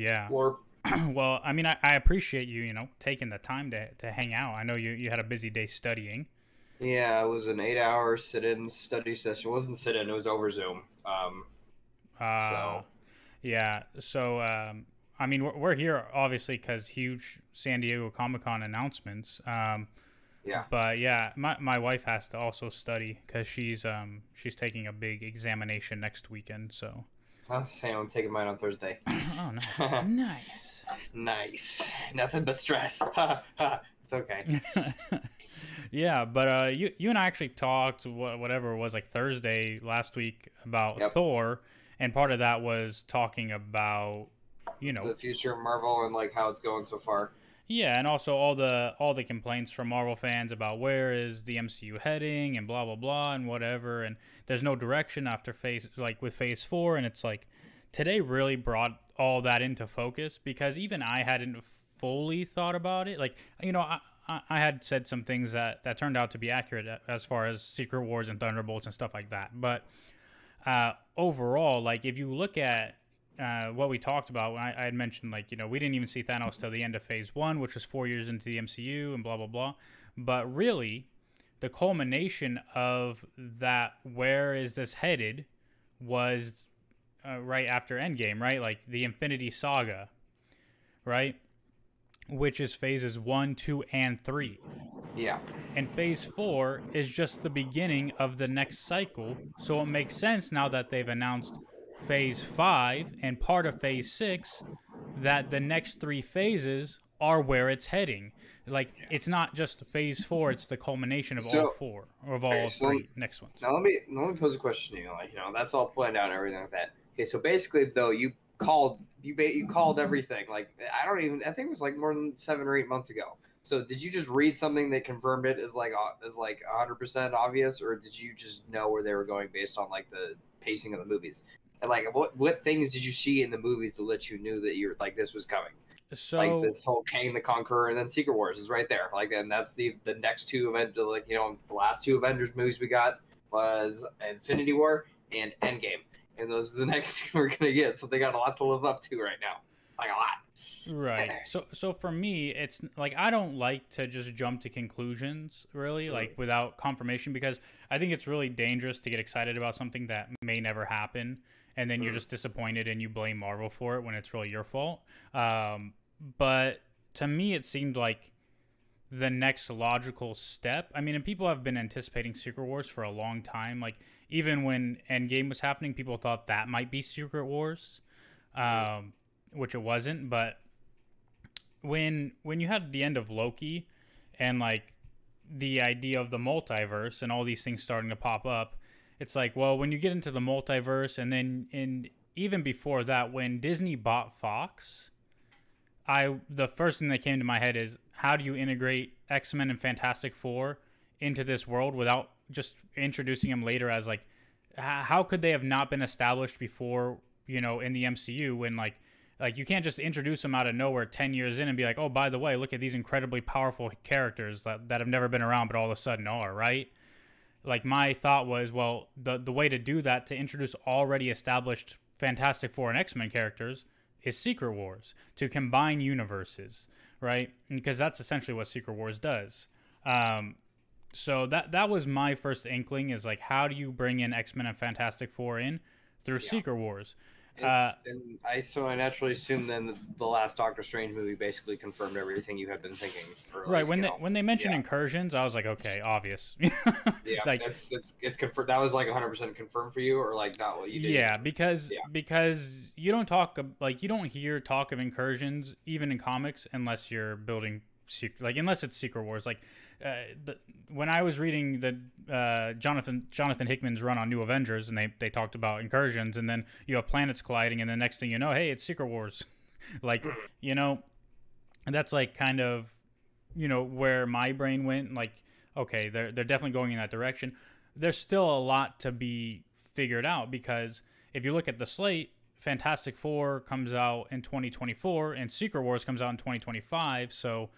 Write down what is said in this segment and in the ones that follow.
Yeah. Or well, I mean, I, I appreciate you, you know, taking the time to, to hang out. I know you, you had a busy day studying. yeah, it was an eight-hour sit-in study session. It wasn't sit-in; it was over Zoom. Um, Uh, So- yeah. So, um, I mean, we're, we're here obviously because huge San Diego Comic Con announcements. Um, yeah. but yeah, my, my wife has to also study because she's um she's taking a big examination next weekend. So, Sam, I'm taking mine on Thursday. oh, nice, nice. Nice. Nothing but stress. it's okay. yeah, but uh, you you and I actually talked whatever it was like Thursday last week about Yep. Thor, and part of that was talking about you know The future of Marvel and like how it's going so far. Yeah, and also all the all the complaints from Marvel fans about where is the MCU heading and blah blah blah and whatever, and there's no direction after phase like with Phase Four, and it's like today really brought all that into focus because even I hadn't fully thought about it. Like you know, I I, I had said some things that that turned out to be accurate as far as Secret Wars and Thunderbolts and stuff like that, but uh, overall, like if you look at uh, what we talked about, I, I had mentioned like you know we didn't even see Thanos till the end of Phase One, which was four years into the MCU, and blah blah blah. But really, the culmination of that, where is this headed, was uh, right after Endgame, right? Like the Infinity Saga, right? Which is phases one, two, and three. Yeah. And phase four is just the beginning of the next cycle. So it makes sense now that they've announced phase five and part of phase six that the next three phases are where it's heading. Like it's not just phase four, it's the culmination of all four or of all okay, so- three next ones. Now let me let me pose a question to you. Like you know that's all planned out and everything like that. Okay, so basically though you called you ba- you called everything. Like I don't even I think it was like more than seven or eight months ago. So did you just read something that confirmed it as like uh, as like hundred percent obvious, or did you just know where they were going based on like the pacing of the movies? Like what what things did you see in the movies to let you knew that you're like this was coming? So like this whole Kang the Conqueror and then Secret Wars is right there. Like, and that's the the next two events. Like, you know, the last two Avengers movies we got was Infinity War and Endgame, and those are the next two we're gonna get. So they got a lot to live up to right now, like a lot. Right. So so for me, it's like I don't like to just jump to conclusions really, like without confirmation because I think it's really dangerous to get excited about something that may never happen and then you're Mm. just disappointed and you blame Marvel for it when it's really your fault. Um, but to me it seemed like the next logical step. I mean, and people have been anticipating Secret Wars for a long time. Like even when Endgame was happening, people thought that might be Secret Wars, um, which it wasn't. But when when you had the end of Loki and like the idea of the multiverse and all these things starting to pop up, it's like, well, when you get into the multiverse and then and even before that, when Disney bought Fox, I the first thing that came to my head is how do you integrate X Men and Fantastic Four into this world without just introducing them later as like how could they have not been established before you know in the MCU when like like you can't just introduce them out of nowhere 10 years in and be like oh by the way look at these incredibly powerful characters that, that have never been around but all of a sudden are right like my thought was well the the way to do that to introduce already established fantastic four and x-men characters is secret wars to combine universes right? Because that's essentially what secret wars does. Um, so that that was my first inkling is like how do you bring in x-men and fantastic four in? Through secret wars Uh, and I so I naturally assume then that the last Doctor Strange movie basically confirmed everything you had been thinking. Right when they know, when they mentioned yeah. incursions i was like okay obvious yeah, like it's it's it's confirmed. That was like 100 percent confirmed for you, or like not what you did. Yeah, because Yeah. because you don't talk like you don't hear talk of incursions even in comics unless you're building like unless it's Secret Wars. Like uh, the, when I was reading the uh, Jonathan Jonathan Hickman's run on New Avengers, and they they talked about incursions, and then you have planets colliding, and the next thing you know, hey, it's Secret Wars. like you know, and that's like kind of you know where my brain went. Like okay, they're they're definitely going in that direction. There's still a lot to be figured out because if you look at the slate, Fantastic Four comes out in 2024 and Secret Wars comes out in 2025. So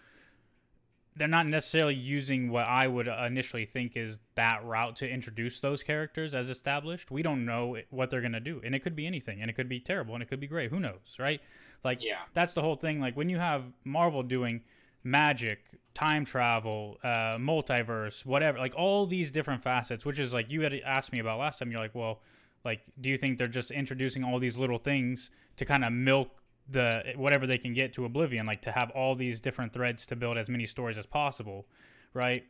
they're not necessarily using what I would initially think is that route to introduce those characters as established. We don't know what they're gonna do, and it could be anything, and it could be terrible, and it could be great. Who knows, right? Like, Yeah. that's the whole thing. Like when you have Marvel doing magic, time travel, uh, multiverse, whatever, like all these different facets, which is like you had asked me about last time. You're like, well, like, do you think they're just introducing all these little things to kind of milk the whatever they can get to oblivion, like to have all these different threads to build as many stories as possible, right?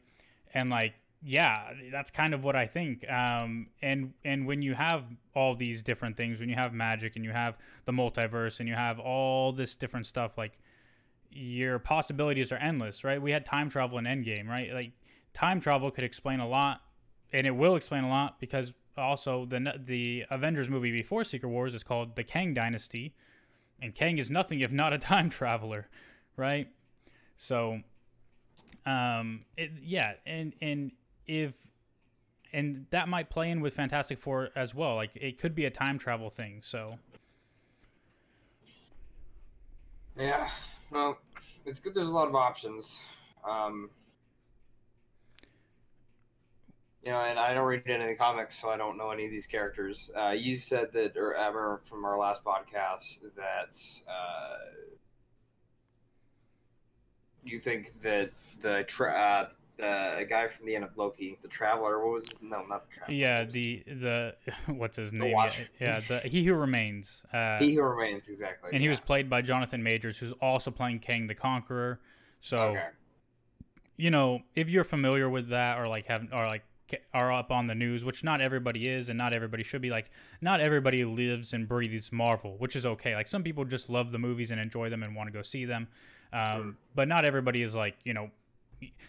And like, yeah, that's kind of what I think. Um, and and when you have all these different things, when you have magic and you have the multiverse and you have all this different stuff, like your possibilities are endless, right? We had time travel in Endgame, right? Like time travel could explain a lot, and it will explain a lot because also the the Avengers movie before Secret Wars is called the Kang Dynasty, and Kang is nothing if not a time traveler, right? So, um, it, yeah, and and if and that might play in with Fantastic Four as well. Like it could be a time travel thing. So Yeah. Well, it's good. There's a lot of options. Um, you know, and I don't read any of the comics, so I don't know any of these characters. Uh, you said that, or ever from our last podcast, that uh, you think that the tra- uh, the guy from the end of Loki, the Traveler, what was his, no, not the Traveler. yeah, the the what's his name? Watch. Yeah, the He Who Remains. Uh, He Who Remains, exactly. and he was played by Jonathan Majors, who's also playing Kang the Conqueror. So okay. you know, if you're familiar with that, or like have, or like are up on the news, which not everybody is, and not everybody should be. Like, not everybody lives and breathes Marvel, which is okay. Like, some people just love the movies and enjoy them and want to go see them, um, Mm. but not everybody is like, you know.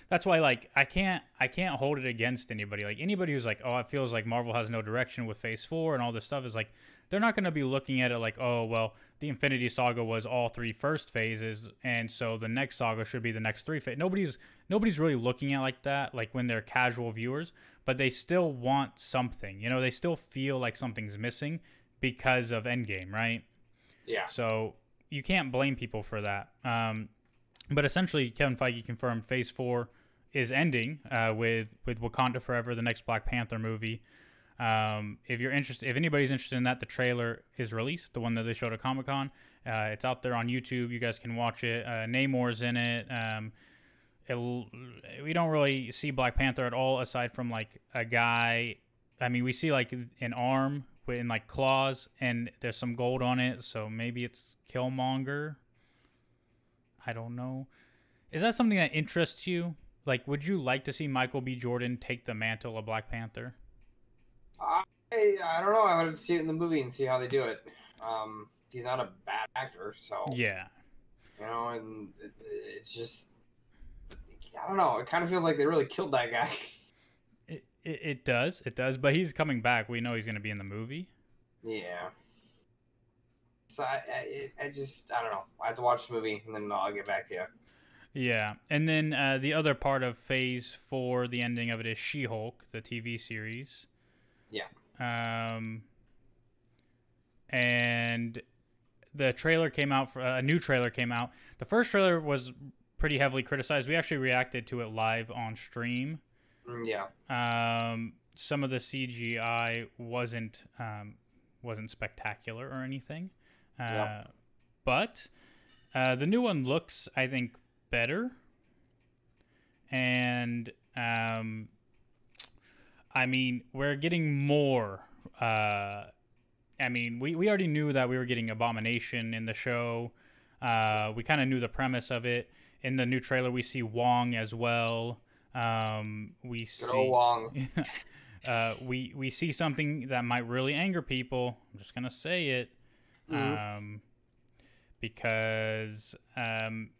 That's why, like, I can't, I can't hold it against anybody. Like anybody who's like, oh, it feels like Marvel has no direction with Phase Four and all this stuff is like, they're not going to be looking at it like, oh, well, the Infinity Saga was all three first phases, and so the next saga should be the next three phases. Nobody's nobody's really looking at it like that, like when they're casual viewers, but they still want something. You know, they still feel like something's missing because of Endgame, right? Yeah. So you can't blame people for that. Um, but essentially, Kevin Feige confirmed Phase Four is ending uh, with with Wakanda Forever, the next Black Panther movie. Um, if you're interested, if anybody's interested in that, the trailer is released, the one that they showed at Comic Con. Uh, it's out there on YouTube. You guys can watch it. Uh, Namor's in it. Um, we don't really see Black Panther at all, aside from like a guy. I mean, we see like an arm with like claws, and there's some gold on it, so maybe it's Killmonger. I don't know. Is that something that interests you? Like, would you like to see Michael B. Jordan take the mantle of Black Panther? I, I don't know. I would to see it in the movie and see how they do it. Um, he's not a bad actor, so Yeah. you know, and it, it's just I don't know. It kind of feels like they really killed that guy. It, it, it does. It does. But he's coming back. We know he's going to be in the movie. yeah. So I, I, I just I don't know. I have to watch the movie and then I'll get back to you. Yeah. And then uh, the other part of Phase 4, the ending of it, is She Hulk, the TV series. Yeah. Um, and the trailer came out, for, uh, a new trailer came out. The first trailer was pretty heavily criticized. We actually reacted to it live on stream. Mm, Yeah. Um, some of the CGI wasn't um, wasn't spectacular or anything, uh, Yeah. but uh, the new one looks, I think, better. And um, I mean, we're getting more. Uh, I mean, we, we already knew that we were getting Abomination in the show. Uh, we kind of knew the premise of it. In the new trailer, we see Wong as well. Um, we see Wong. uh, we we see something that might really anger people. I'm just gonna say it, Mhm. um, because um,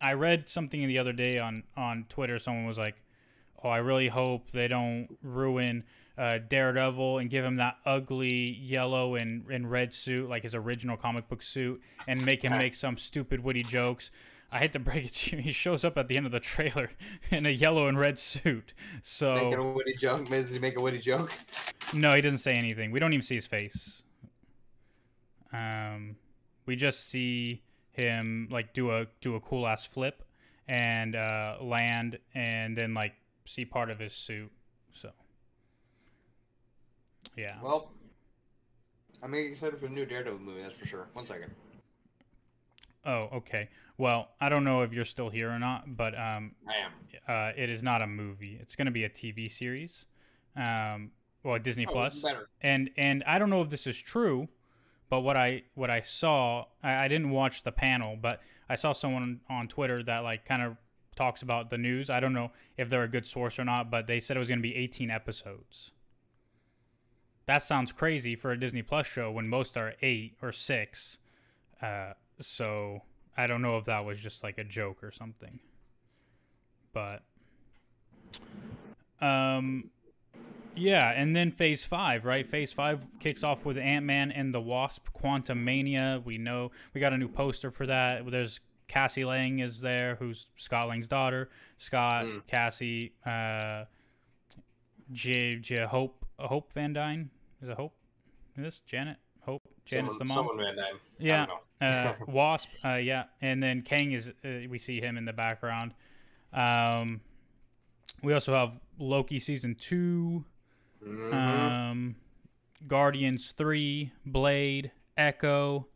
I read something the other day on on Twitter. Someone was like, "Oh, I really hope they don't ruin uh, Daredevil and give him that ugly yellow and, and red suit, like his original comic book suit, and make him make some stupid witty jokes." I hate to break it to you, he shows up at the end of the trailer in a yellow and red suit. So Making a witty joke. Does he make a witty joke? no, he doesn't say anything. We don't even see his face. Um, we just see him like do a do a cool ass flip, and uh, land, and then like see part of his suit. So, yeah. Well, I'm excited for the new Daredevil movie. That's for sure. One second. Oh, okay. Well, I don't know if you're still here or not, but um, I am. uh, it is not a movie. It's going to be a TV series. Um, well, Disney Oh, Plus. better. and and I don't know if this is true, but what I what I saw, I, I didn't watch the panel, but I saw someone on Twitter that like kind of talks about the news. I don't know if they're a good source or not, but they said it was going to be 18 episodes. That sounds crazy for a Disney Plus show when most are eight or six. Uh, so I don't know if that was just like a joke or something. But um yeah, and then phase five, right? Phase five kicks off with Ant Man and the Wasp Quantumania. We know we got a new poster for that. There's Cassie Lang is there, who's Scott Lang's daughter. Scott, Mm. Cassie, uh, J, J Hope, Hope Van Dyne. Is it Hope? Is this Janet? Hope? Janet's someone, the mom. Someone Van Dyne. Yeah. uh, Wasp, uh, yeah, and then Kang is uh, we see him in the background. Um, we also have Loki season two, Mhm. um, Guardians three, Blade, Echo,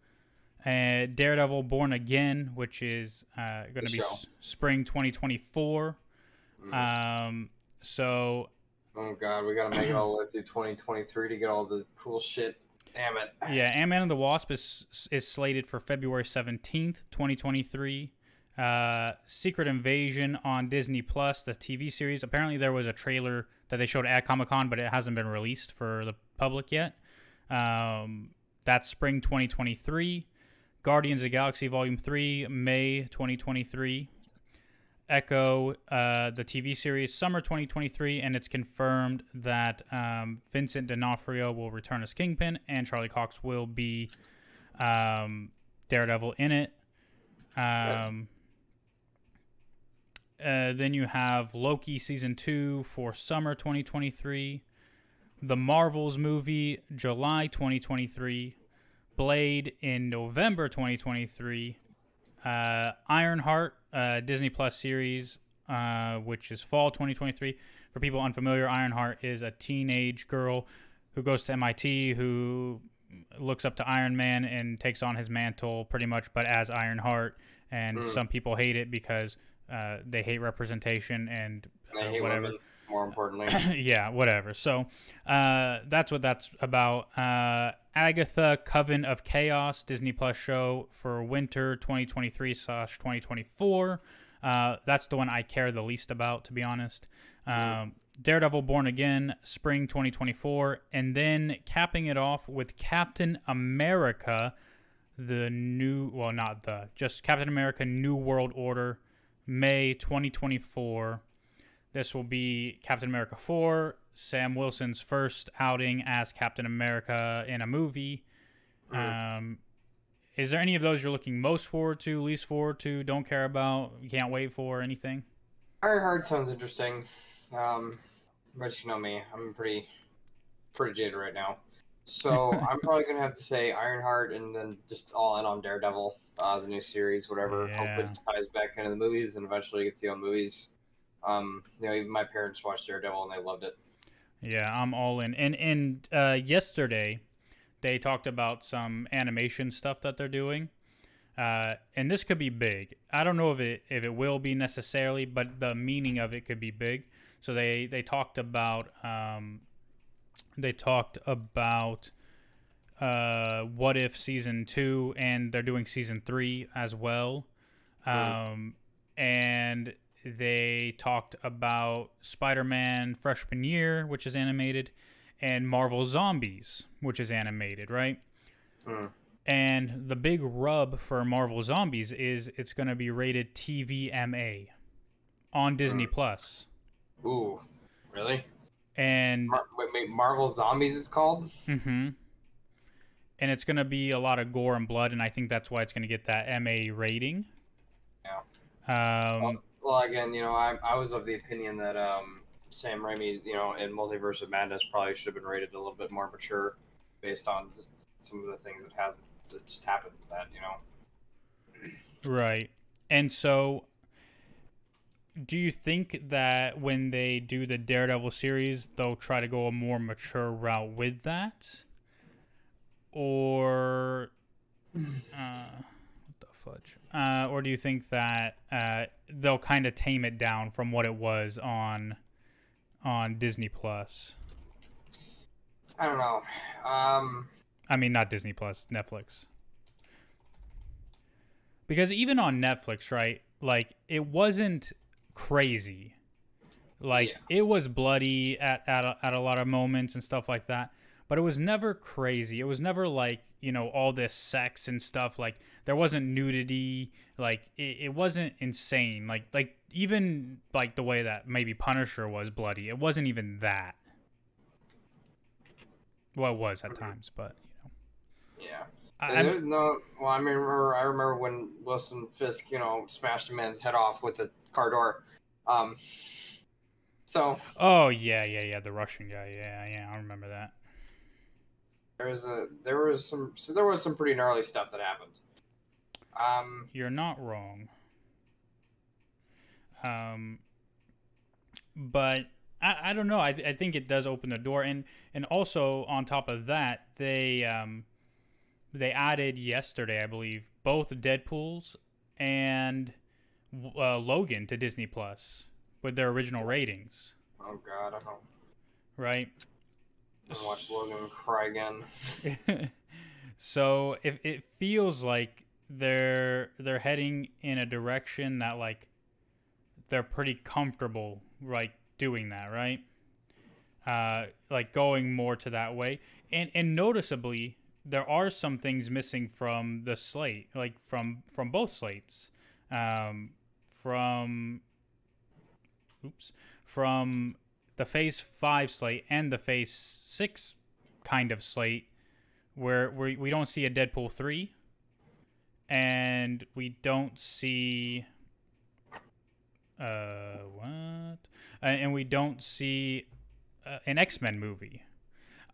uh, Daredevil Born Again, which is uh, going to be s- spring 2024. Mhm. Um, so oh god, we gotta make it all the way through 2023 to get all the cool shit. Damn it. Yeah, Ant Man and the Wasp is is slated for February seventeenth, twenty twenty three. Uh, Secret Invasion on Disney Plus, the TV series. Apparently, there was a trailer that they showed at Comic Con, but it hasn't been released for the public yet. Um, that's spring twenty twenty three. Guardians of the Galaxy Volume Three, May twenty twenty three. Echo, uh, the TV series, summer 2023, and it's confirmed that um, Vincent D'Onofrio will return as Kingpin and Charlie Cox will be um, Daredevil in it. Um, uh, then you have Loki season two for summer 2023, the Marvels movie July 2023, Blade in November 2023, uh, Ironheart uh, Disney Plus series, uh, which is fall 2023. For people unfamiliar, Ironheart is a teenage girl who goes to MIT who looks up to Iron Man and takes on his mantle pretty much, but as Ironheart. And Mm. some people hate it because uh, they hate representation and uh, hate whatever. women. More importantly, yeah, whatever. So uh, that's what that's about. Uh, Agatha Coven of Chaos Disney Plus show for winter 2023 slash 2024. Uh, that's the one I care the least about, to be honest. Um, Daredevil Born Again, spring 2024, and then capping it off with Captain America, the new, well, not the, just Captain America New World Order, May 2024. This will be Captain America 4, Sam Wilson's first outing as Captain America in a movie. Um, is there any of those you're looking most forward to, least forward to, don't care about, can't wait for, anything? Ironheart sounds interesting. Um, but you know me, I'm pretty, pretty jaded right now. So I'm probably gonna have to say Ironheart, and then just all in on Daredevil, uh, the new series, whatever. Hopefully, it ties back into the movies, and eventually gets to see on movies. Um, you know, even my parents watched Daredevil and they loved it. Yeah, I'm all in. And and uh, yesterday, they talked about some animation stuff that they're doing, uh, and this could be big. I don't know if it if it will be necessarily, but the meaning of it could be big. So they they talked about um, they talked about uh, what if season two, and they're doing season three as well. Um, and they talked about Spider-Man freshman year, which is animated, and Marvel Zombies, which is animated, right? Hmm. And the big rub for Marvel Zombies is it's going to be rated TVMA on Disney Plus. Ooh, really? And Mar- wait, wait, Marvel Zombies is called? hmm And it's going to be a lot of gore and blood, and I think that's why it's going to get that MA rating. Yeah. Um, well, well, again, you know, I, I was of the opinion that um, Sam Raimi's, you know, in Multiverse of Madness probably should have been rated a little bit more mature based on some of the things that has that just happens to that, you know. Right. And so do you think that when they do the Daredevil series, they'll try to go a more mature route with that, or uh, what the fudge? Uh, or do you think that uh, they'll kind of tame it down from what it was on on Disney Plus? I don't know. Um, I mean, not Disney Plus, Netflix. Because even on Netflix, right? Like it wasn't crazy. Like Yeah. it was bloody at at a, at a lot of moments and stuff like that, but it was never crazy. It was never like you know all this sex and stuff. Like there wasn't nudity. Like it, it wasn't insane. Like like even like the way that maybe Punisher was bloody. It wasn't even that. Well, it was at times, but you know. yeah. I, there's no. Well, I remember. I remember when Wilson Fisk, you know, smashed a man's head off with a car door. Um. So Oh yeah, yeah, yeah. The Russian guy. Yeah, yeah. I remember that. There was a there was some so there was some pretty gnarly stuff that happened. Um. You're not wrong. Um, but I, I don't know. I, I think it does open the door, and and also on top of that, they um they added yesterday, I believe, both Deadpool's and uh, Logan to Disney Plus with their original ratings, Oh God, I don't. right? Don't watch Logan cry again. so if it feels like they're they're heading in a direction that like they're pretty comfortable like doing that right? Uh like going more to that way. And and noticeably there are some things missing from the slate like from from both slates. Um from oops from the phase 5 slate and the phase 6 kind of slate where we we don't see a Deadpool 3 and we don't see uh what uh, and we don't see uh, an X-Men movie.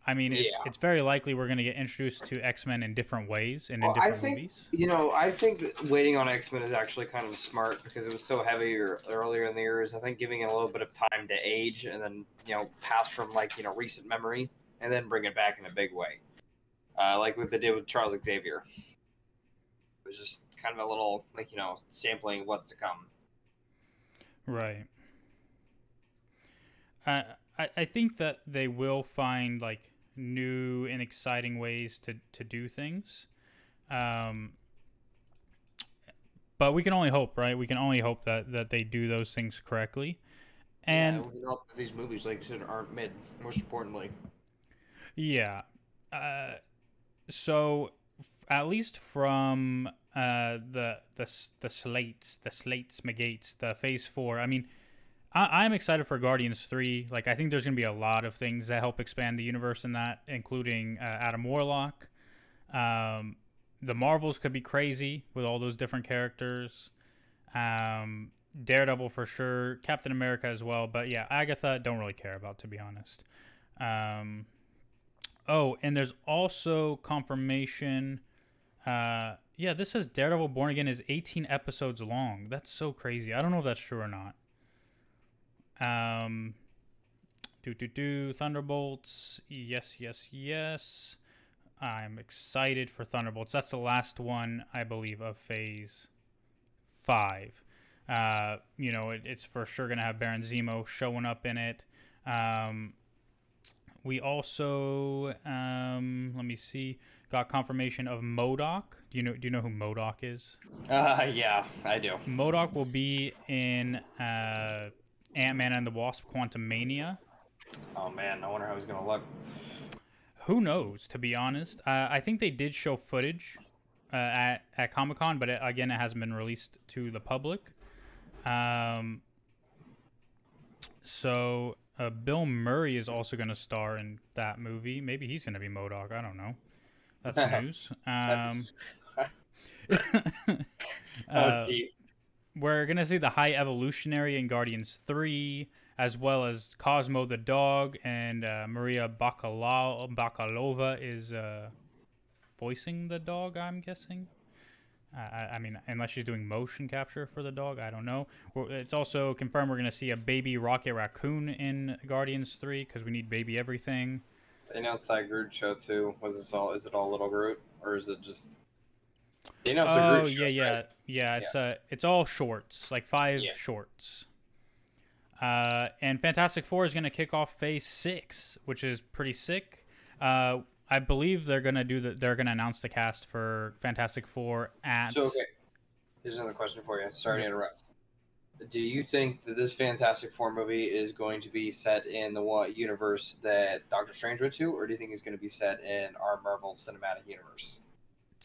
I mean, it's, Yeah. it's very likely we're going to get introduced to X-Men in different ways and Well, in I different think movies. you know. I think waiting on X Men is actually kind of smart because it was so heavy earlier in the years. I think giving it a little bit of time to age and then you know pass from like you know recent memory and then bring it back in a big way, uh, like what they did with Charles Xavier. It was just kind of a little like you know sampling what's to come. Right. I I I think that they will find like new and exciting ways to to do things. Um but we can only hope, right? We can only hope that that they do those things correctly. And yeah, these movies, like said, aren't mid. Most importantly, Yeah. Uh, so f- at least from uh, the the the slates, the slates, magates, the phase four. I mean, I, I'm excited for Guardians three. Like, I think there's gonna be a lot of things that help expand the universe in that, including uh, Adam Warlock. Um, the Marvels could be crazy with all those different characters. Um, Daredevil for sure, Captain America as well. But yeah, Agatha don't really care about to be honest. Um, oh, and there's also confirmation. Uh, yeah, this says Daredevil Born Again is 18 episodes long. That's so crazy. I don't know if that's true or not. Um, do do do Thunderbolts. Yes, yes, yes. I'm excited for Thunderbolts. That's the last one, I believe, of Phase Five. Uh, you know, it, it's for sure gonna have Baron Zemo showing up in it. Um, we also, um, let me see, got confirmation of MODOK. Do you know? Do you know who MODOK is? uh, yeah, I do. MODOK will be in uh, Ant Man and the Wasp: Quantumania. Oh man, I wonder how he's gonna look. Who knows? To be honest, uh, I think they did show footage uh, at at Comic Con, but it, again, it hasn't been released to the public. Um, so uh, Bill Murray is also going to star in that movie. Maybe he's going to be MODOK. I don't know. That's news. Um, oh uh, jeez. We're gonna see the High Evolutionary in Guardians Three, as well as Cosmo the dog, and uh, Maria Bakalova is uh, voicing the dog. I'm guessing. I, I mean, unless she's doing motion capture for the dog, I don't know. It's also confirmed we're gonna see a baby Rocket Raccoon in Guardians Three because we need baby everything. They announced that Groot show too. Was this all? Is it all little Groot, or is it just? They announced Oh Groot show, yeah, yeah, right? yeah. It's uh, it's all shorts, like five Yeah. shorts. Uh, and Fantastic Four is gonna kick off Phase Six, which is pretty sick. Uh, I believe they're gonna do the. They're gonna announce the cast for Fantastic Four at. So okay, here's another question for you. Sorry to interrupt. Do you think that this Fantastic Four movie is going to be set in the what universe that Doctor Strange went to, or do you think it's going to be set in our Marvel Cinematic Universe?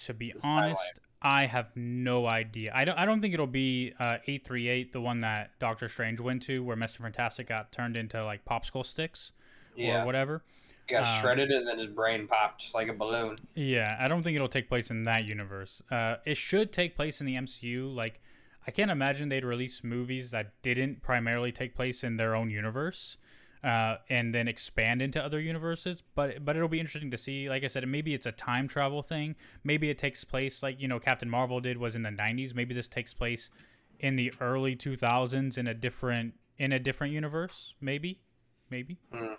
To be honest. I have no idea. I don't. I don't think it'll be uh, eight three eight, the one that Doctor Strange went to, where Mister Fantastic got turned into like popsicle sticks Yeah, or whatever. he got um, shredded and then his brain popped like a balloon. Yeah, I don't think it'll take place in that universe. Uh, it should take place in the MCU. Like, I can't imagine they'd release movies that didn't primarily take place in their own universe, uh, and then expand into other universes. But but it'll be interesting to see. Like I said, maybe it's a time travel thing. Maybe it takes place like you know Captain Marvel did was in the '90s. Maybe this takes place in the early 2000s in a different in a different universe. Maybe, maybe Hmm.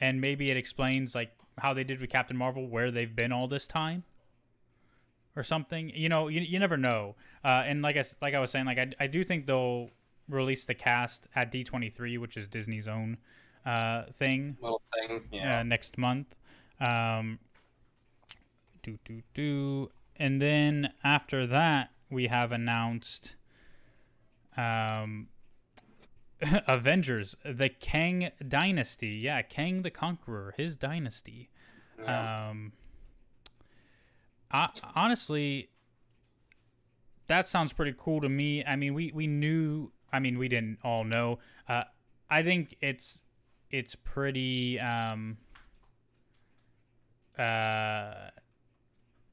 and maybe it explains like how they did with Captain Marvel, where they've been all this time, or something. You know, you, you never know. Uh, and like I like I was saying, like I, I do think they'll release the cast at D twenty three, which is Disney's own uh, thing, Little thing. Yeah. uh, next month. Um, do do do, and then after that, we have announced. Um, Avengers, the Kang Dynasty. Yeah, Kang the Conqueror, his dynasty. yeah. Um, I, honestly, that sounds pretty cool to me. I mean, we, we knew. I mean, we didn't all know. Uh, I think it's it's pretty. Um, uh,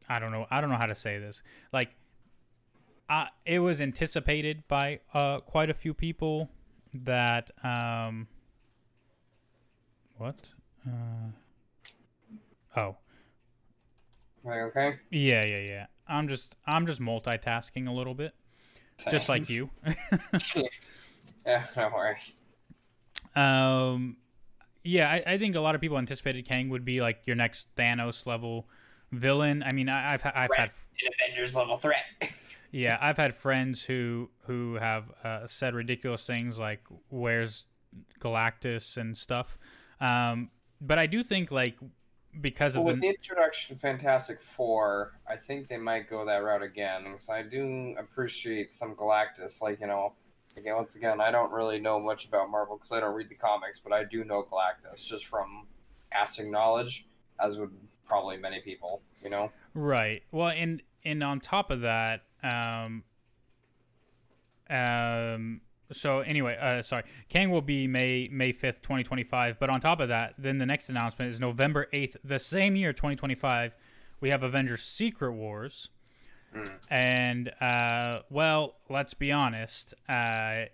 I don't know. I don't know how to say this. Like, uh, it was anticipated by uh quite a few people that um. What? Uh. Oh. Like, okay. Yeah, yeah, yeah. I'm just I'm just multitasking a little bit, just like you. Yeah, don't worry. Um, yeah, I, I think a lot of people anticipated Kang would be like your next Thanos level villain. I mean, I, I've ha- I've Right. had An Avengers level threat. yeah, I've had friends who who have uh, said ridiculous things like "Where's Galactus" and stuff. Um, but I do think like because Well, of with the the introduction Fantastic Four, I think they might go that route again. Because I do appreciate some Galactus. Like you know, again, once again, I don't really know much about Marvel because I don't read the comics, but I do know Galactus just from casting knowledge, as would probably many people. You know. Right. Well, and and on top of that, um, um, so anyway, uh, sorry, Kang will be May May fifth, twenty twenty five. But on top of that, then the next announcement is November eighth, the same year, twenty twenty five. We have Avengers: Secret Wars, Mm. and uh, well, let's be honest, uh,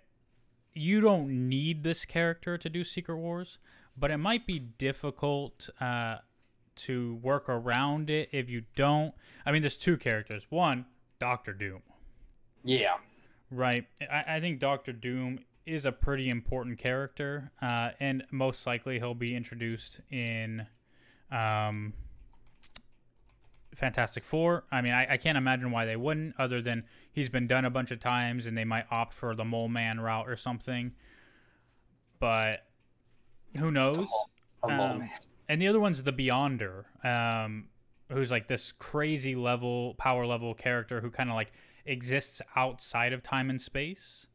you don't need this character to do Secret Wars, but it might be difficult. Uh, to work around it if you don't. I mean, there's two characters. One, Doctor Doom, Yeah. right? I, I think Doctor Doom is a pretty important character, uh, and most likely he'll be introduced in um, Fantastic Four. I mean, I, I can't imagine why they wouldn't, other than he's been done a bunch of times and they might opt for the Mole Man route or something. But who knows? A Um, and the other one's the Beyonder, um, who's like this crazy level, power level character who kind of like exists outside of time and space.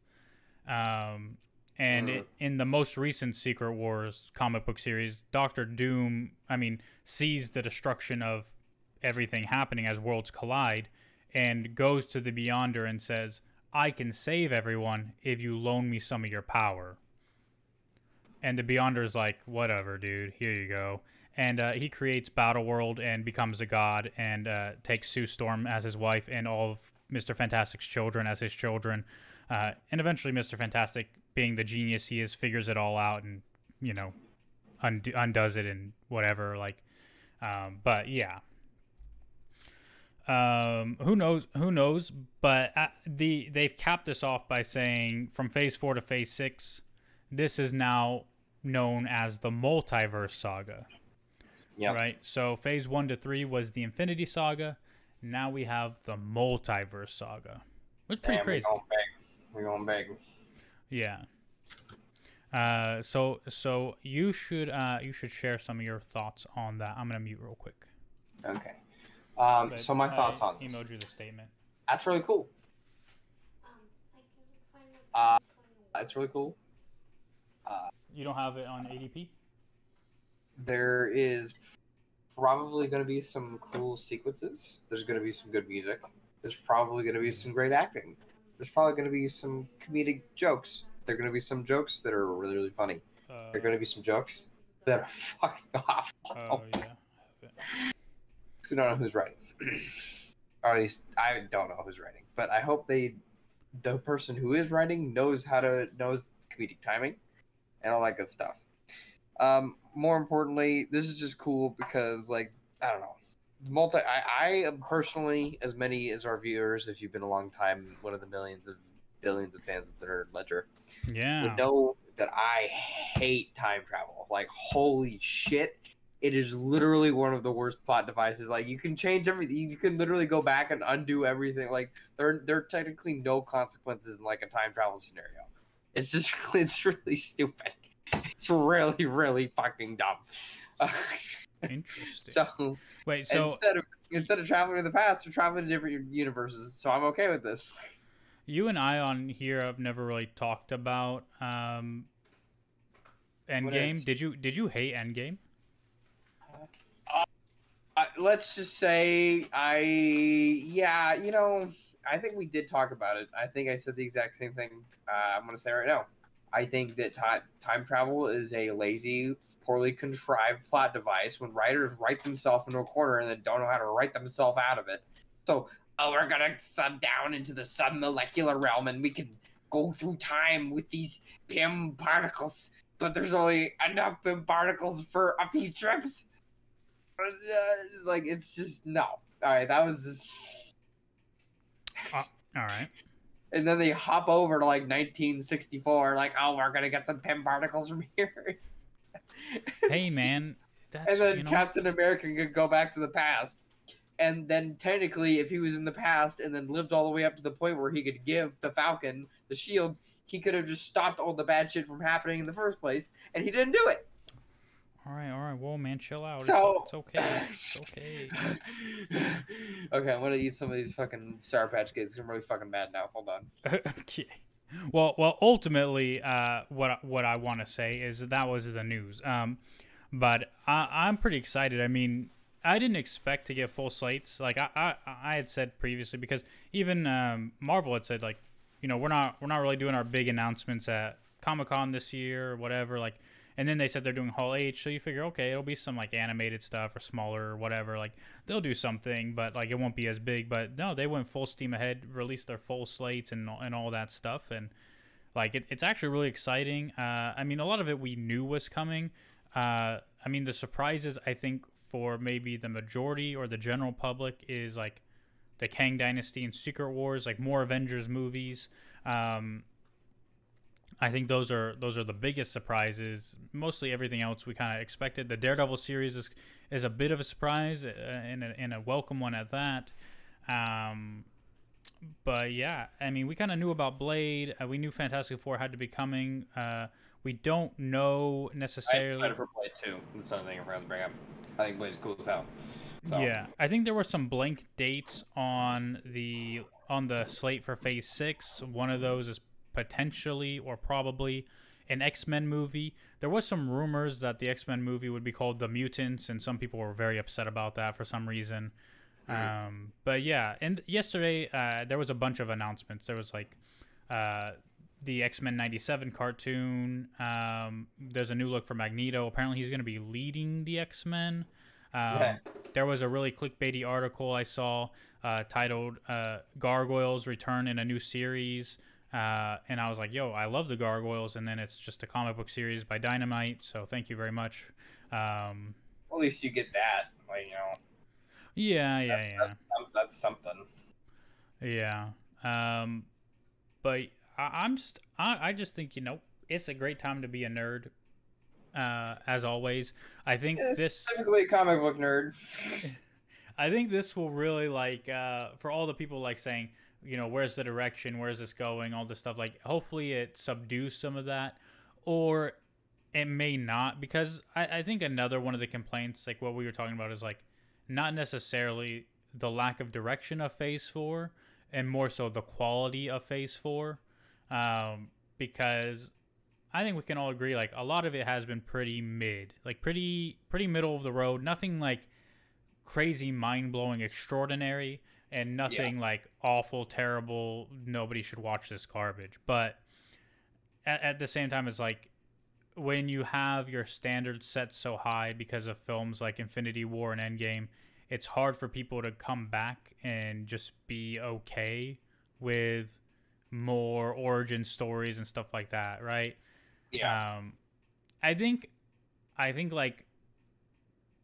Um, and it, in the most recent Secret Wars comic book series, Doctor Doom, I mean, sees the destruction of everything happening as worlds collide, and goes to the Beyonder and says, "I can save everyone if you loan me some of your power." And the Beyonder's like, whatever, dude. Here you go. And uh, he creates Battle World and becomes a god and uh, takes Sue Storm as his wife and all of Mr. Fantastic's children as his children. Uh, and eventually, Mr. Fantastic, being the genius he is, figures it all out and, you know, undo- undoes it and whatever. Like, um, but yeah. Um, who knows? Who knows? But uh, the they've capped this off by saying from Phase Four to Phase Six, this is now known as the Multiverse Saga. Yeah. Right. So Phase One to Three was the Infinity Saga. Now we have the Multiverse Saga. It's pretty Damn, crazy. We're going big. We're going big. Yeah. Uh, so so you should uh you should share some of your thoughts on that. I'm gonna mute real quick. Okay. Um, But so my thoughts I on this. Emailed you the statement. That's really cool. Uh, it's really cool. You don't have it on ADP. There is probably going to be some cool sequences. There's going to be some good music. There's probably going to be some great acting. There's probably going to be some comedic jokes. There are going to be some jokes that are really, really funny. Uh, There are going to be some jokes that are fucking awful. oh yeah. I have it. We don't know who's writing. or at least I don't know who's writing. But I hope they, the person who is writing, knows how to knows comedic timing, and all that good stuff. Um, more importantly, this is just cool because like I don't know, multi. I, I am personally, as many as our viewers, if you've been a long time, one of the millions of billions of fans of the Nerd Ledger, Yeah. would know that I hate time travel. Like, holy shit. It is literally one of the worst plot devices. Like you can change everything. You can literally go back and undo everything. Like there, there are technically no consequences in like a time travel scenario. It's just, it's really stupid. It's really, really fucking dumb. Interesting. so, Wait. So instead of instead of traveling to the past, we're traveling to different universes. So I'm okay with this. you and I on here have never really talked about um, Endgame. Did you did you hate Endgame? Let's just say I yeah you know I think we did talk about it. I think I said the exact same thing. Uh, I'm gonna say right now. I think that time travel is a lazy, poorly contrived plot device when writers write themselves into a corner and then don't know how to write themselves out of it. So oh, we're gonna sub down into the submolecular realm and we can go through time with these Pym particles, but there's only enough Pym particles for a few trips. Uh, it's like it's just no. All right, that was just. All right. And then they hop over to like 1964, like, oh, we're gonna get some Pym particles from here. Hey man. That's and then you know, Captain America could go back to the past. And then technically, if he was in the past and then lived all the way up to the point where he could give the Falcon the shield, he could have just stopped all the bad shit from happening in the first place, and he didn't do it. All right. All right. Whoa, man, chill out. So- it's, it's okay. It's okay. okay, I'm gonna eat some of these fucking Sour Patch Kids. I'm really fucking mad now. Hold on. okay. Well, well, ultimately, uh, what what I want to say is that, that was the news. Um, but I, I'm pretty excited. I mean, I didn't expect to get full slates. Like I, I, I had said previously, because even um, Marvel had said like, you know, we're not we're not really doing our big announcements at Comic Con this year or whatever. Like, and then they said they're doing Hall H, so you figure, okay, it'll be some like animated stuff or smaller or whatever. Like they'll do something, but like it won't be as big. But no, they went full steam ahead, released their full slates and and all that stuff, and like it, it's actually really exciting. Uh, I mean, a lot of it we knew was coming. Uh, I mean, the surprises I think for maybe the majority or the general public is like the Kang Dynasty and Secret Wars, like more Avengers movies. Um, I think those are those are the biggest surprises. Mostly everything else we kind of expected. The Daredevil series is is a bit of a surprise uh, and a, and a welcome one at that. Um, but yeah, I mean, we kind of knew about Blade. Uh, we knew Fantastic Four had to be coming. Uh, we don't know necessarily. I'm excited for Blade too. That's another thing I forgot to bring up. I think Blade's cool as hell. So, Yeah, I think there were some blank dates on the on the slate for Phase Six. One of those is potentially or probably an X Men movie. There was some rumors that the X Men movie would be called The Mutants, and some people were very upset about that for some reason. Um, but yeah, and yesterday uh, there was a bunch of announcements. There was like uh, the X Men '97 cartoon. Um, there's a new look for Magneto. Apparently, he's going to be leading the X Men. Um, Yeah. There was a really clickbaity article I saw uh, titled uh, "Gargoyles Return in a New Series," uh, and I was like, "Yo, I love the Gargoyles!" And then it's just a comic book series by Dynamite. So thank you very much. Um, At least you get that. Like you know. Yeah, yeah, That- yeah. That's, that's something. Yeah. Um, but I, I'm just I, I just think you know it's a great time to be a nerd. Uh, as always, I think Yeah, this Specifically, a comic book nerd. I think this will really like uh, for all the people like saying you know where's the direction, where's this going, all this stuff. Like hopefully it subdues some of that, or it may not because I, I think another one of the complaints like what we were talking about is like not necessarily the lack of direction of phase four and more so the quality of phase four um, because i think we can all agree like a lot of it has been pretty mid like pretty pretty middle of the road nothing like crazy mind-blowing extraordinary and nothing like awful terrible nobody should watch this garbage but at, at the same time it's like when you have your standards set so high because of films like Infinity War and Endgame, it's hard for people to come back and just be okay with more origin stories and stuff like that, right? Yeah. Um, I think, I think like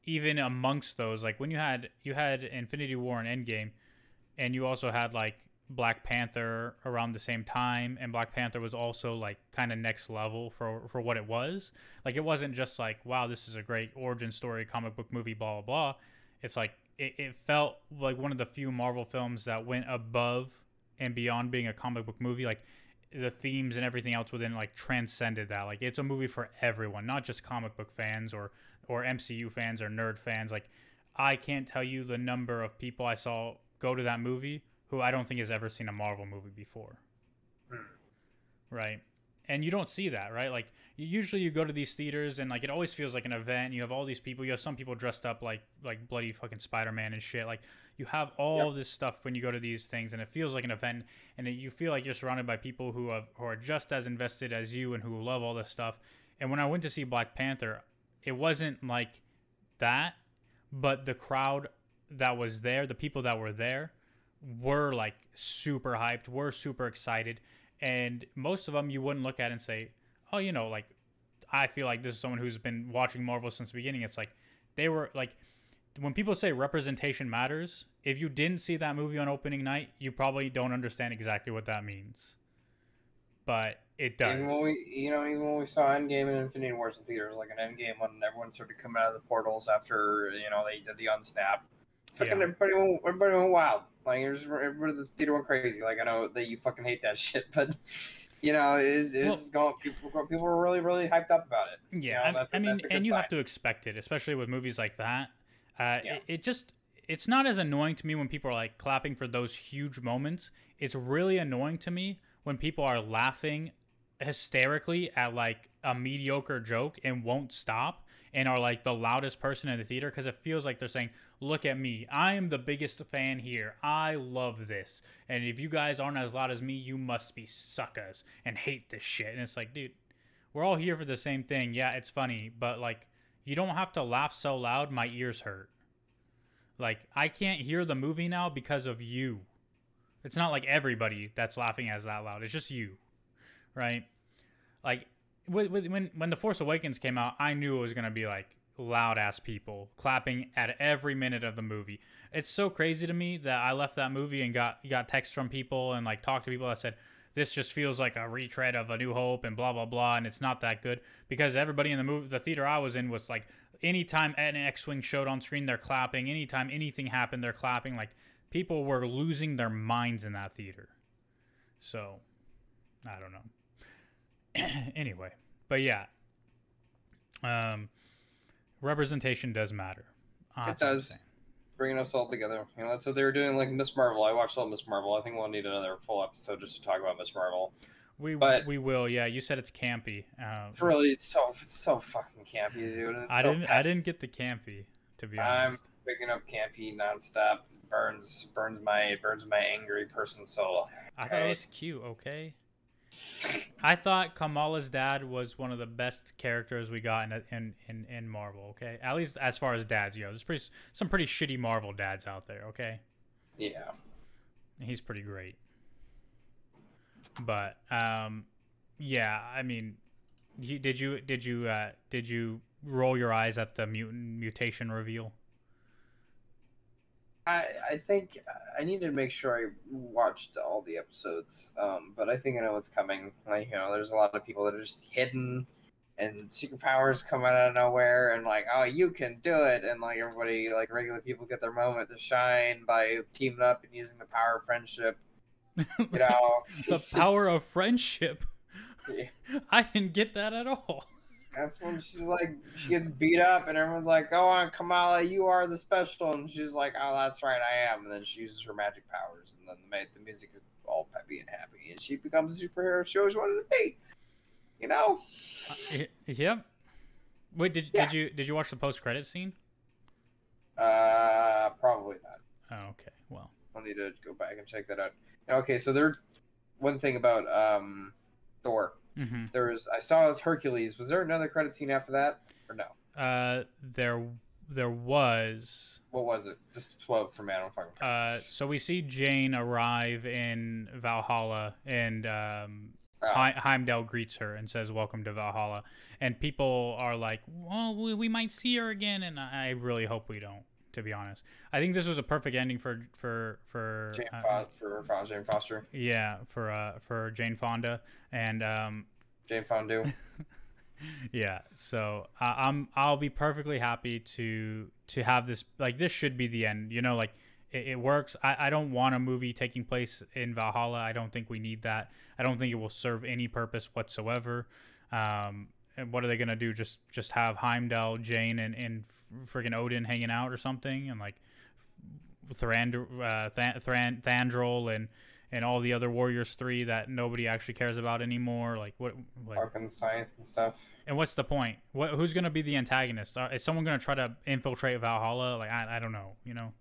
even amongst those, like when you had you had Infinity War and Endgame, and you also had like Black Panther around the same time, and Black Panther was also like kind of next level for for what it was. Like it wasn't just like wow, this is a great origin story, comic book movie, blah blah blah. It's like it, it felt like one of the few Marvel films that went above and beyond being a comic book movie. Like the themes and everything else within like transcended that. Like it's a movie for everyone, not just comic book fans or or MCU fans or nerd fans. Like I can't tell you the number of people I saw go to that movie who I don't think has ever seen a Marvel movie before. Hmm. Right? And you don't see that, right? Like usually you go to these theaters and like it always feels like an event. You have all these people. You have some people dressed up like like bloody fucking Spider-Man and shit. Like you have all Yep. this stuff when you go to these things and it feels like an event and you feel like you're surrounded by people who have who are just as invested as you and who love all this stuff. And when I went to see Black Panther, it wasn't like that, but the crowd that was there, the people that were there, were like super hyped, were super excited, and most of them you wouldn't look at and say, "Oh, you know, like I feel like this is someone who's been watching Marvel since the beginning." It's like they were like when people say representation matters, if you didn't see that movie on opening night, you probably don't understand exactly what that means. But it does. Even when we, you know, even when we saw Endgame and Infinity Wars in theaters, like an Endgame when everyone started coming out of the portals after you know they did the unsnap, fucking Yeah. everybody, went, everybody went wild. Like it was, everybody in the theater went crazy. Like I know that you fucking hate that shit, but you know, it is, it is going. People, people were really, really hyped up about it. Yeah, You know, I- mean, that's a good and you sign. have to expect it, especially with movies like that. Uh, Yeah. it, it just it's not as annoying to me when people are like clapping for those huge moments. It's really annoying to me when people are laughing hysterically at like a mediocre joke and won't stop and are like the loudest person in the theater because it feels like they're saying, "Look at me, I am the biggest fan here. I love this, and if you guys aren't as loud as me, you must be suckers and hate this shit." And it's like, dude, we're all here for the same thing. Yeah, it's funny, but like you don't have to laugh so loud my ears hurt. Like I can't hear the movie now because of you. It's not like everybody that's laughing as that loud. It's just you. Right? Like when when The Force Awakens came out, I knew it was going to be like loud ass people clapping at every minute of the movie. It's so crazy to me that I left that movie and got got texts from people and like talked to people that said this just feels like a retread of A New Hope and blah blah blah, and it's not that good because everybody in the movie, the theater I was in, was like, anytime an X-wing showed on screen, they're clapping. Anytime anything happened, they're clapping. Like people were losing their minds in that theater. So, I don't know. anyway, but yeah, um, representation does matter. Uh, It that's what I'm does. bringing us all together. You know, that's what they were doing. Like Miss Marvel, I watched all Miss Marvel. I think we'll need another full episode just to talk about Miss Marvel. We But- we will. Yeah, you said it's campy. Uh, It's really so it's so fucking campy, dude. It's I so didn't. I didn't get the campy to be honest. I'm picking up campy nonstop. Burns burns my burns my angry person soul. I thought it was cute. Okay. I thought Kamala's dad was one of the best characters we got in in in, in Marvel. Okay, at least as far as dads go. There's pretty some pretty shitty Marvel dads out there. Okay, Yeah. he's pretty great. But um, yeah, I mean, you, did you did you uh, did you roll your eyes at the mutant mutation reveal? I I think I need to make sure I watched all the episodes. Um, but I think I know what's coming. Like you know, there's a lot of people that are just hidden, and secret powers come out of nowhere, and like, oh, you can do it, and like everybody, like regular people, get their moment to shine by teaming up and using the power of friendship. You know, the power of friendship. Yeah. I didn't get that at all. That's when she's like, she gets beat up, and everyone's like, "Go on, Kamala, you are the special." And she's like, "Oh, that's right, I am." And then she uses her magic powers, and then the, the music is all peppy and happy, and she becomes a superhero she always wanted to be. You know? Uh, yep. Wait, did Yeah. did you did you watch the post credit scene? Uh, probably not. Oh, okay. Well, I'll need to go back and check that out. Okay, so there. One thing about um, Thor, hmm there was I saw Hercules. Was there another credit scene after that, or no? uh, there there was. What was it? Just twelve from Animal Farm. Uh, so we see Jane arrive in Valhalla, and um, Ah. He- Heimdall greets her and says, "Welcome to Valhalla." And people are like, "Well, we, we might see her again," and I really hope we don't. To be honest, I think this was a perfect ending for for for Jane uh, Fo- for Jane Foster, yeah for uh for Jane Fonda. And um Jane Fondue. yeah so I i'm i'll be perfectly happy to to have this like this should be the end you know like it, it works. I i don't want a movie taking place in valhalla. I don't think we need that. I don't think it will serve any purpose whatsoever. Um and what are they gonna do? Just just have heimdall jane and and freaking odin hanging out or something and like uh, Th- Thran- Thandrol and and all the other warriors three that nobody actually cares about anymore like what like science and stuff. and what's the point? What who's gonna be the antagonist? Uh, is someone gonna try to infiltrate Valhalla? Like I, I don't know, you know.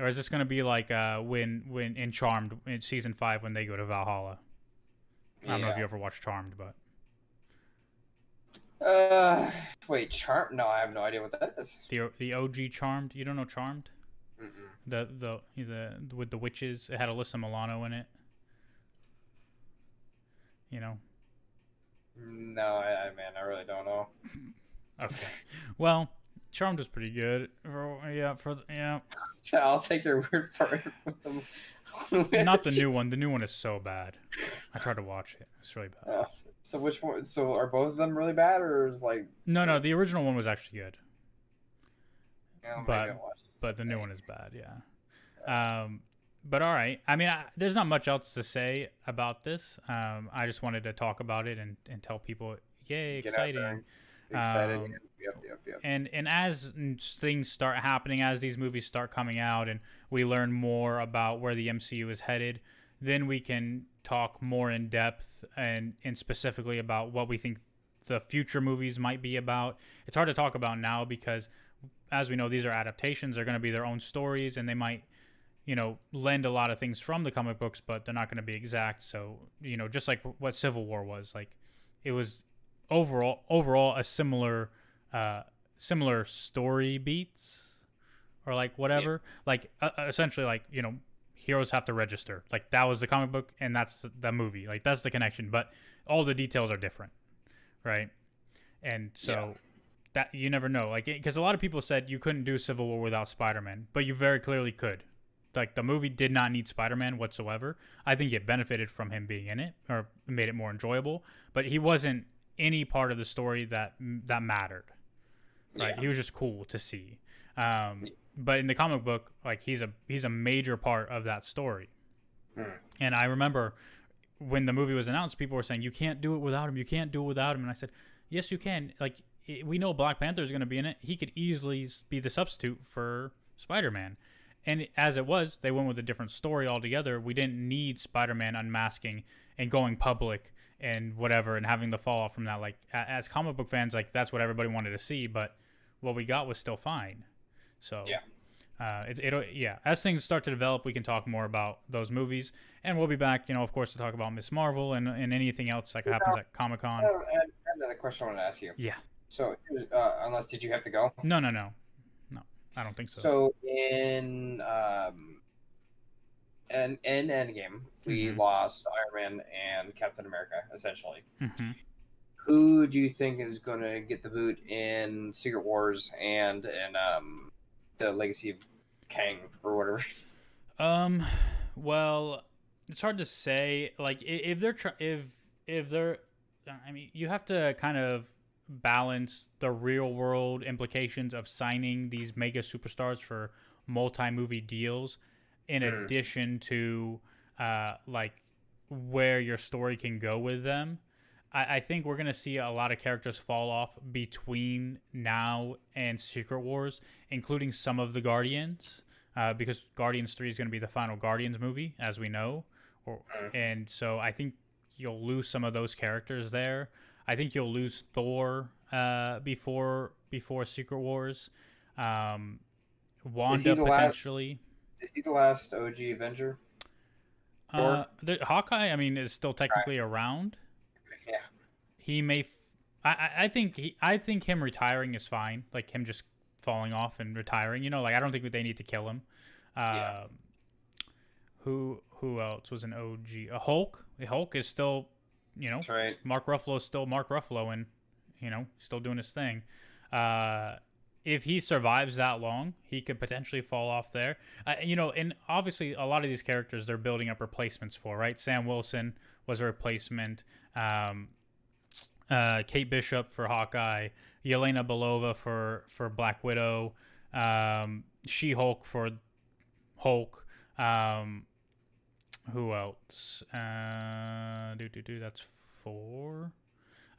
Or is this gonna be like uh, when when in Charmed in season five when they go to Valhalla? I don't know if you ever watched Charmed, but Uh, wait, Charm? No, I have no idea what that is. the the OG Charmed. You don't know Charmed? Mm-mm. The the the with the witches. It had Alyssa Milano in it. You know. No, I, I man, I really don't know. Okay. well, Charmed was pretty good. For, yeah. For yeah. I'll take your word for it. Not the new one. The new one is so bad. I tried to watch it. It's really bad. Uh, so which one? So are both of them really bad, or is like? No, no, the original one was actually good, But- I'll watch it but the new one is bad. Yeah. Um, but all right. I mean, I, there's not much else to say about this. Um, I just wanted to talk about it and, and tell people, yay, Get exciting. and Excited. Um, yep, yep, yep. and and as things start happening as these movies start coming out and we learn more about where the MCU is headed then we can talk more in depth and and specifically about what we think the future movies might be about. It's hard to talk about now because as we know these are adaptations. They're going to be their own stories and they might you know lend a lot of things from the comic books but they're not going to be exact. So you know just like what civil war was like it was overall overall a similar uh similar story beats or like whatever. Like uh, uh, essentially like you know heroes have to register. Like that was the comic book and that's the movie. Like that's the connection but all the details are different right? And so Yeah. that you never know. Like because a lot of people said you couldn't do civil war without spider-man but you very clearly could. Like the movie did not need spider-man whatsoever. I think it benefited from him being in it or made it more enjoyable but he wasn't any part of the story that that mattered. Right Yeah. he was just cool to see. Um but in the comic book like he's a he's a major part of that story. Hmm. and i remember when the movie was announced people were saying you can't do it without him. You can't do it without him. And i said yes you can. Like i- we know black panther is going to be in it. He could easily be the substitute for spider-man. And as it was they went with a different story altogether. We didn't need spider-man unmasking and going public and whatever and having the fallout from that. Like as comic book fans like that's what everybody wanted to see but what we got was still fine so Yeah. uh, it, it'll yeah. As things start to develop, we can talk more about those movies, and we'll be back, you know, of course, to talk about Miss Marvel and, and anything else that happens at Comic Con. have, another question I want to ask you. Yeah. So, uh, unless did you have to go? No, no, no, no. I don't think so. So in um, in in Endgame, we Mhm. lost Iron Man and Captain America essentially. hmm Who do you think is going to get the boot in Secret Wars and in um, the Legacy of Kang or whatever. Um, well, it's hard to say. Like if they're try- if if they're, I mean, you have to kind of balance the real world implications of signing these mega superstars for multi movie deals, in Mm. addition to uh like where your story can go with them. I, I think we're gonna see a lot of characters fall off between now and Secret Wars, including some of the Guardians, uh, because Guardians Three is gonna be the final Guardians movie, as we know, or, Mm. and so I think you'll lose some of those characters there. I think you'll lose Thor uh, before before Secret Wars. Um, Wanda the last- potentially. Is he the last OG Avenger? Uh, the, Hawkeye, I mean, is still technically around. Yeah. He may. F- I, I think he. I think him retiring is fine. Like him just falling off and retiring. You know, like I don't think they need to kill him. Um, Yeah. Who who else was an OG? A Hulk. A Hulk is still, you know, That's right. Mark Ruffalo's still Mark Ruffalo and you know still doing his thing. Uh, if he survives that long, he could potentially fall off there. Uh, you know, and obviously a lot of these characters they're building up replacements for, right? Sam Wilson was a replacement. Um, uh, Kate Bishop for Hawkeye, Yelena Belova for for Black Widow, um, She Hulk for Hulk. Um, who else? Uh, do do do. That's four.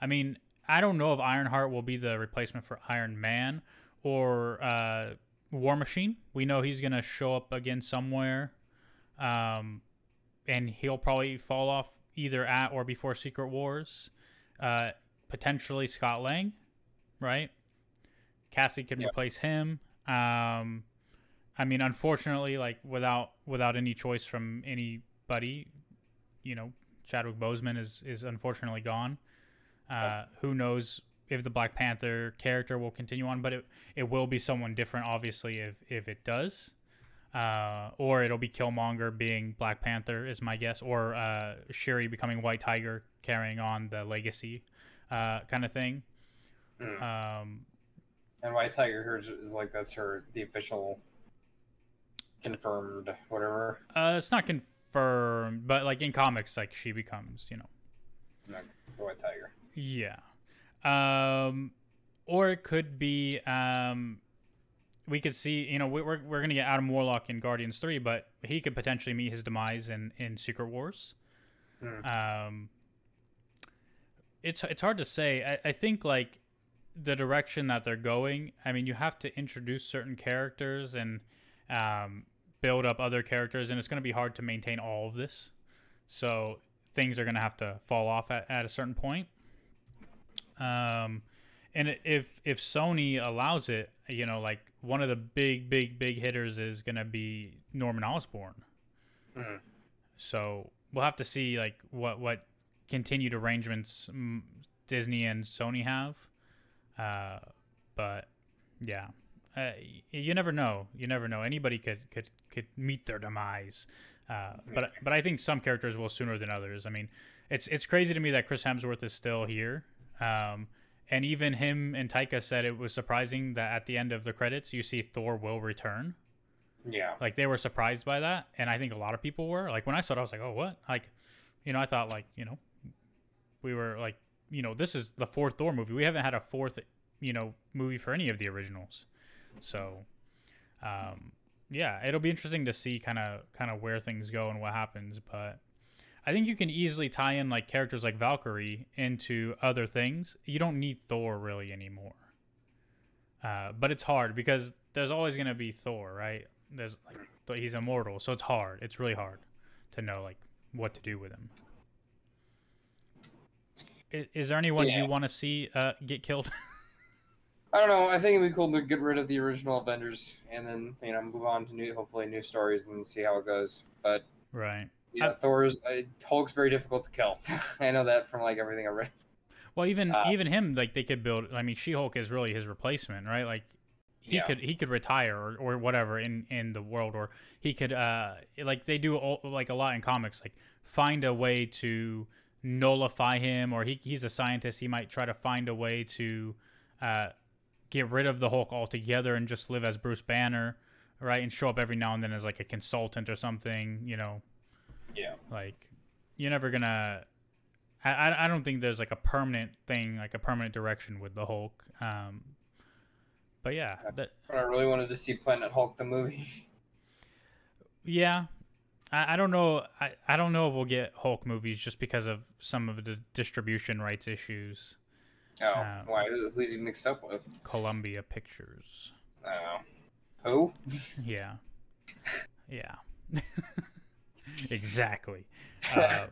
I mean, I don't know if Ironheart will be the replacement for Iron Man or uh, War Machine. We know he's gonna show up again somewhere, um, and he'll probably fall off either at or before Secret Wars. Uh, potentially Scott Lang, right? Cassie can Yeah. replace him. Um, I mean, unfortunately, like without without any choice from anybody, you know, Chadwick Boseman is is unfortunately gone. Uh, who knows if the Black Panther character will continue on, but it it will be someone different, obviously, if if it does. Uh, or it'll be Killmonger being Black Panther, is my guess, or uh, Shuri becoming White Tiger, carrying on the legacy, uh, kind of thing. Mm. Um, And White Tiger hers is like that's her the official confirmed whatever. uh, it's not confirmed, but like in comics, like she becomes, you know, Like White Tiger. Yeah. Um, or it could be um, we could see you know we- we're we're gonna get Adam Warlock in Guardians three, but he could potentially meet his demise in in Secret Wars. Hmm. Um, it's it's hard to say. I, I think like the direction that they're going. I mean, you have to introduce certain characters and um, build up other characters, and it's going to be hard to maintain all of this. So things are going to have to fall off at, at a certain point. Um, and if if Sony allows it, you know, like one of the big, big, big hitters is going to be Norman Osborn. Mhm. So we'll have to see like what what continued arrangements mm, Disney and Sony have. Uh, but yeah, uh, you never know. You never know. Anybody could could could meet their demise. Uh, but but I think some characters will sooner than others. I mean, it's it's crazy to me that Chris Hemsworth is still here. Um, and even him and Taika said it was surprising that at the end of the credits you see Thor will return. Yeah. Like they were surprised by that, and I think a lot of people were. Like when I saw it, I was like, "Oh, what?" Like, you know, I thought like, you know, we were like, you know, this is the fourth Thor movie. We haven't had a fourth, you know, movie for any of the originals. So, um, yeah, it'll be interesting to see kind of kind of where things go and what happens. But I think you can easily tie in like characters like Valkyrie into other things. You don't need Thor really anymore. Uh, but it's hard because there's always gonna be Thor, right? There's like he's immortal, so it's hard. It's really hard to know like what to do with him. Is, is there anyone Yeah. you want to see uh, get killed? I don't know. I think it'd be cool to get rid of the original Avengers and then you know move on to new, hopefully new stories and see how it goes. But right. Know, Thor's uh, Hulk's very difficult to kill. I know that from like everything I read. Well, even Uh, even him, like they could build. I mean, She Hulk is really his replacement, right? Like he Yeah. could he could retire or, or whatever in in the world, or he could uh like they do all, like a lot in comics, like find a way to nullify him, or he he's a scientist. He might try to find a way to uh get rid of the Hulk altogether and just live as Bruce Banner. right, and show up every now and then as like a consultant or something. You know, Yeah. like you're never gonna. I, I don't think there's like a permanent thing, like a permanent direction with the Hulk. Um, but yeah, that I really wanted to see Planet Hulk the movie. yeah. I, I don't know. I, I don't know if we'll get Hulk movies just because of some of the distribution rights issues. Oh, Uh, why? Who, who's he mixed up with? Columbia Pictures. Oh. Who? Yeah. Yeah. exactly. Uh,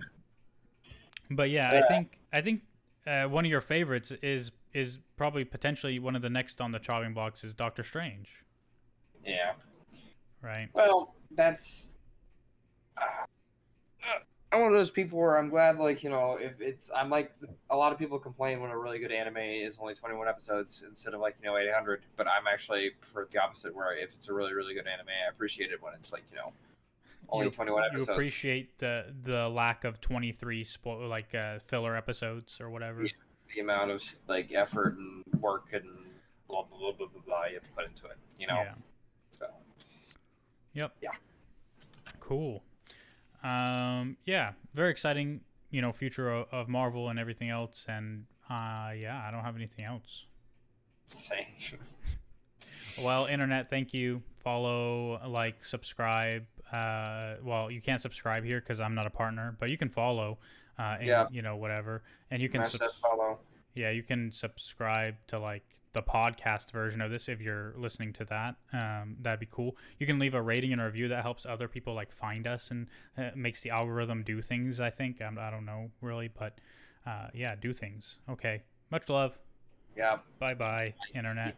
but yeah, I think I think uh, one of your favorites is is probably potentially one of the next on the chopping blocks is Doctor Strange, Yeah. right? Well, that's. Uh, I'm one of those people where I'm glad, like you know, if it's I'm like a lot of people complain when a really good anime is only 21 episodes instead of like you know 800, but I'm actually for the opposite where if it's a really really good anime, I appreciate it when it's like you know only You- 21 You appreciate the the lack of 23 spo- like uh, filler episodes or whatever. Yeah. the amount of like effort and work and blah blah blah blah blah, blah you have to put into it, you know. Yeah. So Yep. Yeah. Cool. Um, yeah, very exciting. You know, future of, of Marvel and everything else. And uh, yeah, I don't have anything else. same. Well, internet, thank you. Follow, like, subscribe. Uh, well, you can't subscribe here because I'm not a partner, but you can follow. Uh, and, Yeah. You know, whatever, and you can. Subs- follow. yeah, you can subscribe to like the podcast version of this if you're listening to that. Um, that'd be cool. You can leave a rating and a review that helps other people like find us and uh, makes the algorithm do things. I think I'm, I don't know really, but uh, yeah, do things. Okay, much love. Yeah. Bye bye, internet.